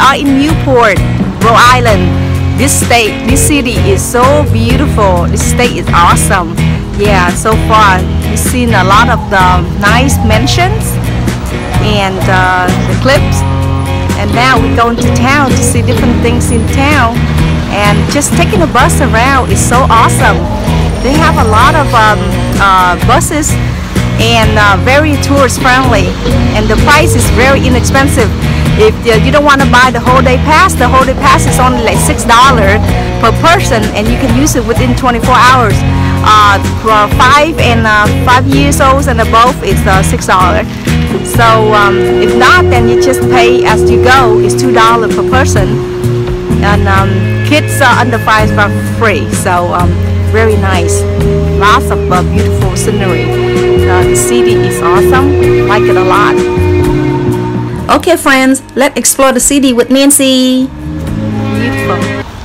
are in Newport, Rhode Island. This state, this city is so beautiful. This state is awesome. Yeah, so far we've seen a lot of the nice mansions and uh, the cliffs. And now we're going to town to see different things in town. And just taking a bus around is so awesome. They have a lot of um, uh, buses and uh, very tourist friendly and the price is very inexpensive if you don't want to buy the whole day pass the whole day pass is only like six dollar per person and you can use it within 24 hours. Uh, for five and uh, five years old and above it's uh, six dollar. So um, if not then you just pay as you go it's two dollar per person. And um, kids are under five are free so um, very nice. Lots of uh, beautiful scenery. Uh, the city is awesome. Like it a lot. Okay, friends, let's explore the city with Nancy. Beautiful.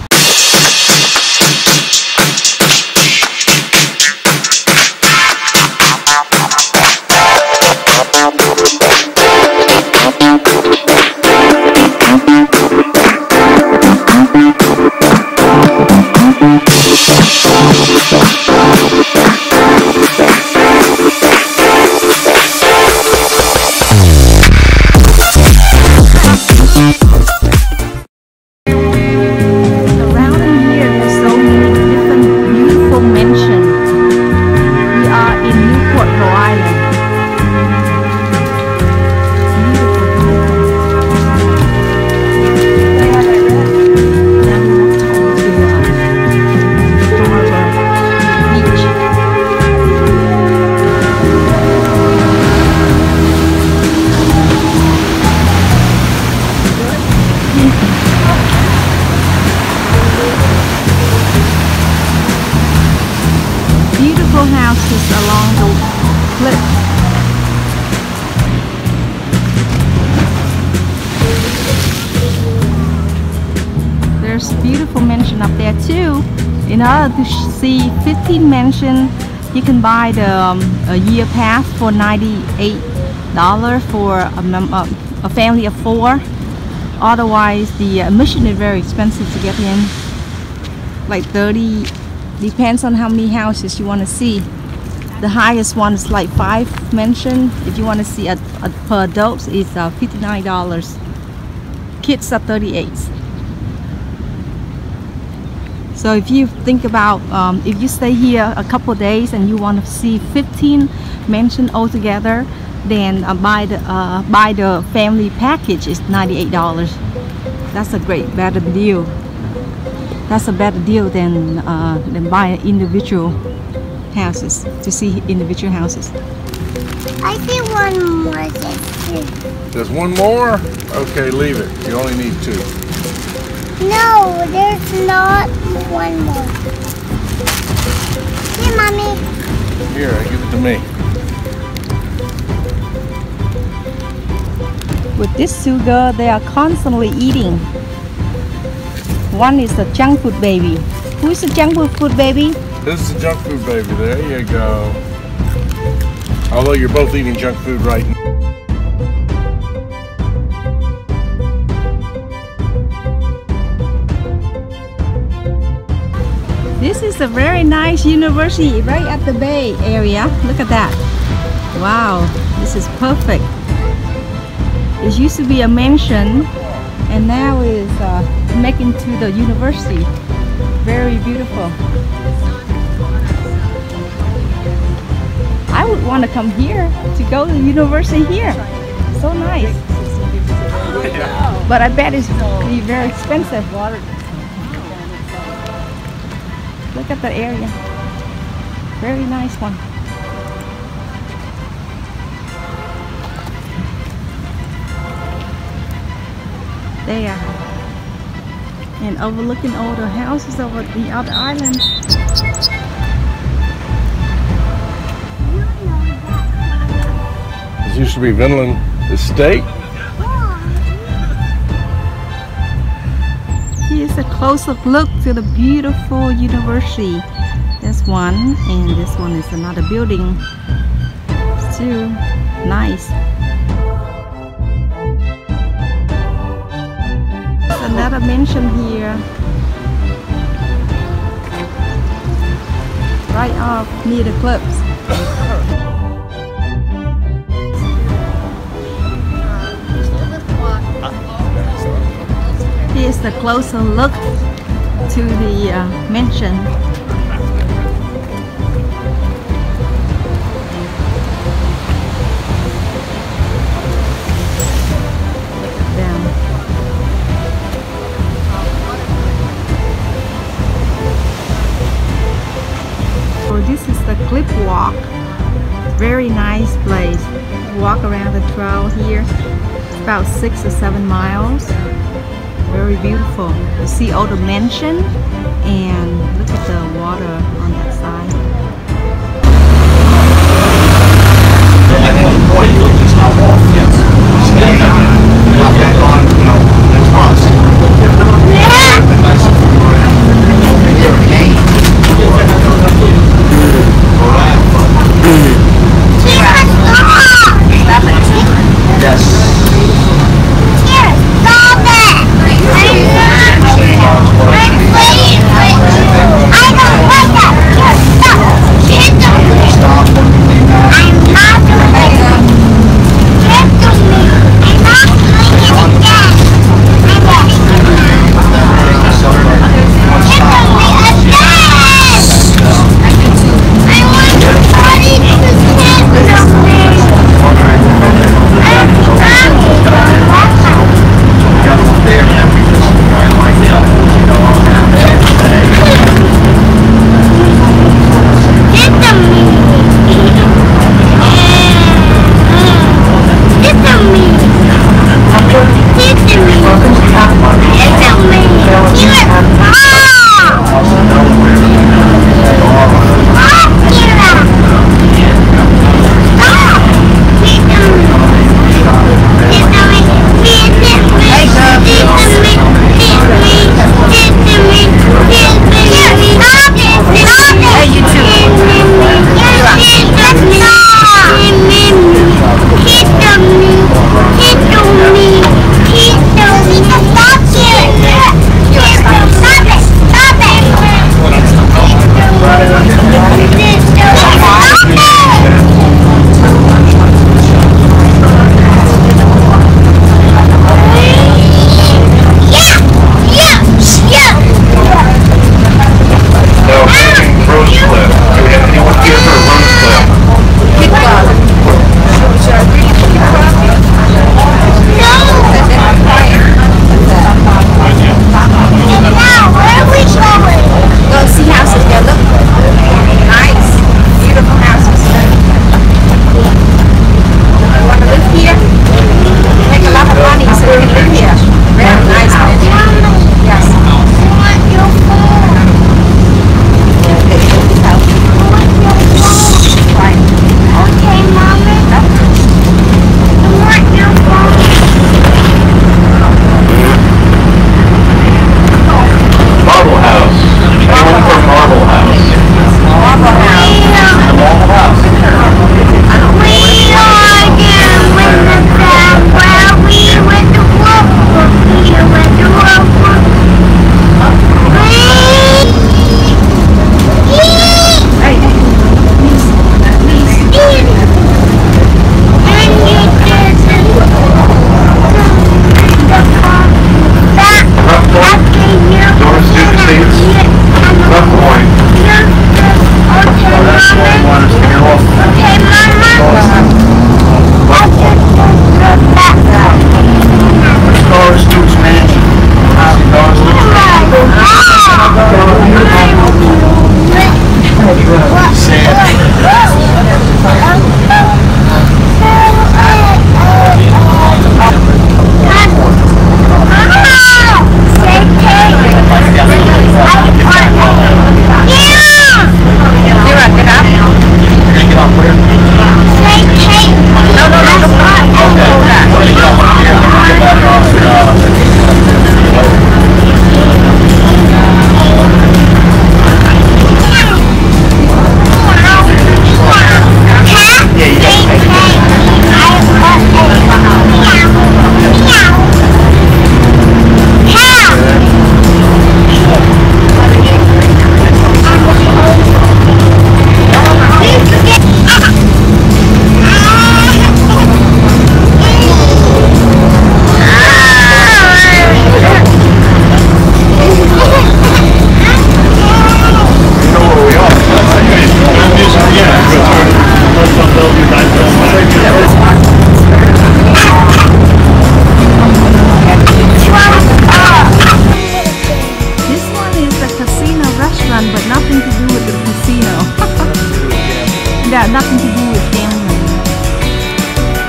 In order to see 15 mansion you can buy the um, a year pass for 98 dollar for a, uh, a, family of four. Otherwise the admission is very expensive to get in. Like 30 depends on how many houses you want to see the highest one is like five mansion if you want to see a, per adult is uh, 59 dollars kids are 38 so if you think about, um, if you stay here a couple days and you want to see 15 mansion altogether, then uh, buy the uh, buy the family package is $98. That's a great, better deal. That's a better deal than uh, than buying individual houses to see individual houses. I see one more. There's one more? Okay, leave it. You only need two. No, there's not one more. Here, Mommy. Here, give it to me. With this sugar, they are constantly eating. One is the junk food baby. Who is the junk food baby? This is the junk food baby. There you go. Although you're both eating junk food right now. This is a very nice university right at the bay area. Look at that. Wow, this is perfect. It used to be a mansion and now is uh, making to the university. Very beautiful. I would want to come here to go to the university here. So nice. But I bet it's very expensive. Water. Look at the area. Very nice one. There. And overlooking all the houses over the other islands. Used to be Vinland Estate. Here's a close-up look to the beautiful university. This one and this one is another building. Still nice. another mansion here. Right off near the cliffs. Here's the closer look to the uh, mansion. So this is the cliff walk. Very nice place. Walk around the trail here. About six or seven miles. Very beautiful. You see all the mansion and look at the water have nothing to do with them.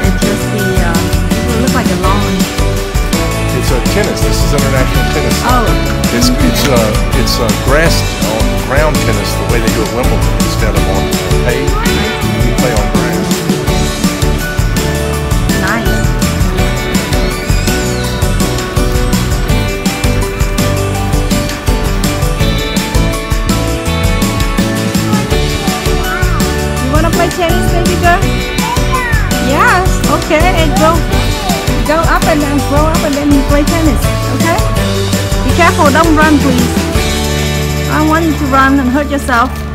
It's just the uh, it looks like a lawn. It's a tennis. This is international tennis. Oh. It's okay. it's uh it's uh, grass on ground tennis the way they do at Wimbledon instead of on the paved. Okay. And go, go up and then grow up and then play tennis. Okay. Be careful. Don't run, please. I don't want you to run and hurt yourself.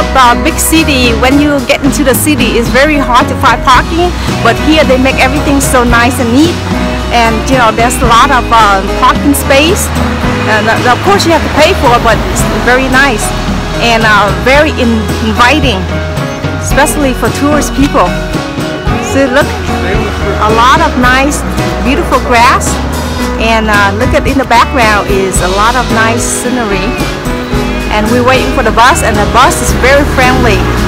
Of uh, big city. When you get into the city it's very hard to find parking but here they make everything so nice and neat. And you know there's a lot of uh, parking space. And uh, of course you have to pay for it but it's very nice and uh, very in- inviting especially for tourist people. So look a lot of nice beautiful grass. And look at in the background is a lot of nice scenery and we're waiting for the bus and the bus is very friendly.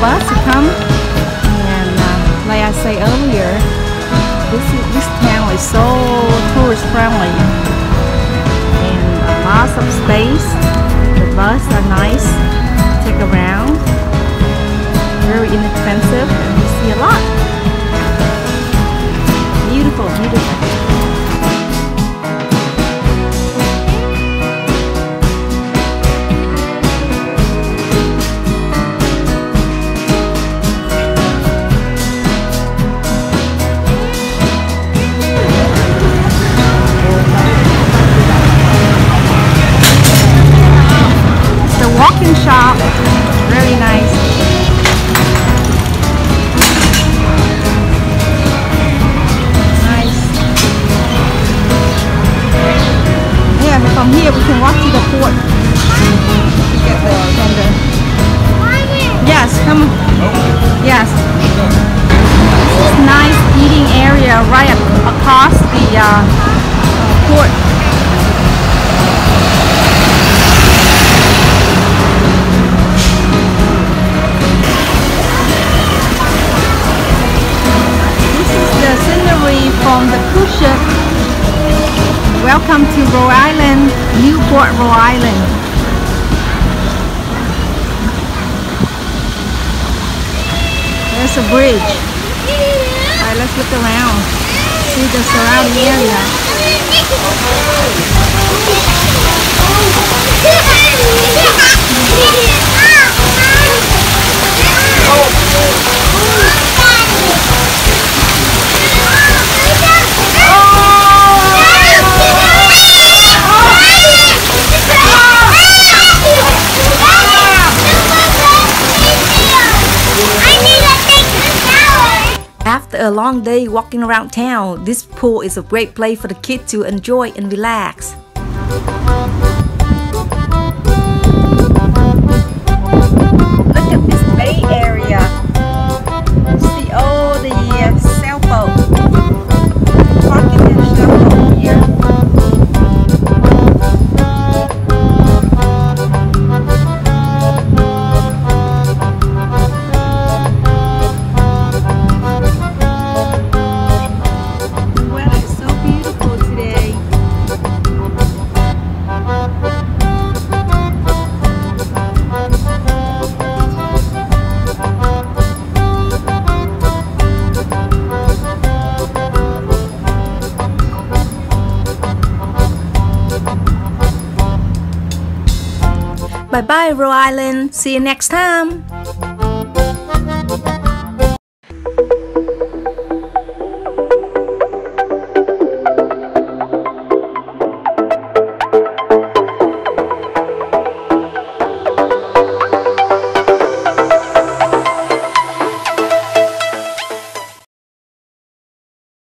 Bus to come. And uh, like I say earlier, this is, this town is so tourist friendly and lots of space. The bus are nice to take around. Very inexpensive and you see a lot. Beautiful, beautiful. a bridge. Alright, let's look around. See the surrounding area. a long day walking around town, this pool is a great place for the kids to enjoy and relax. Bye bye, Rhode Island. See you next time.